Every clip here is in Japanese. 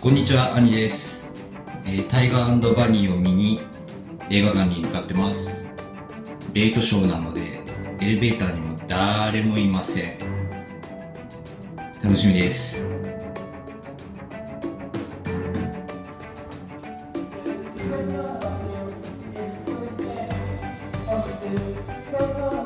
こんにちは、兄です。えータイガーバニーを見に映画館に向かってます。レイトショーなので、エレベーターにも誰もいません。楽しみです。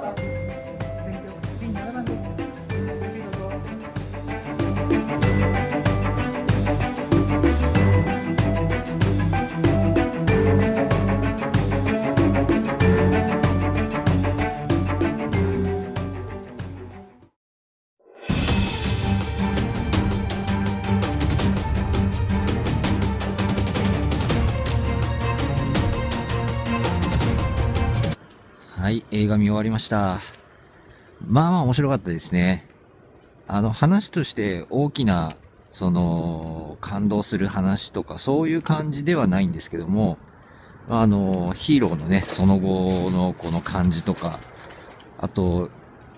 はい、映画見終わりました。まあまあ面白かったですね。あの話として大きな、その、感動する話とかそういう感じではないんですけども、あの、ヒーローのね、その後のこの感じとか、あと、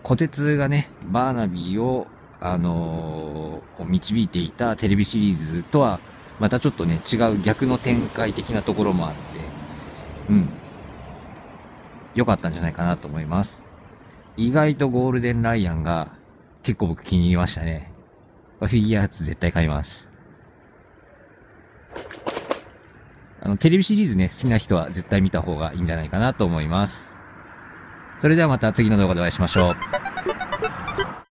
小鉄がね、バーナビーを、あのこう導いていたテレビシリーズとは、またちょっとね、違う逆の展開的なところもあって、うん。良かったんじゃないかなと思います。意外とゴールデンライアンが結構僕気に入りましたね。フィギュアーツ絶対買います。あの、テレビシリーズね、好きな人は絶対見た方がいいんじゃないかなと思います。それではまた次の動画でお会いしましょう。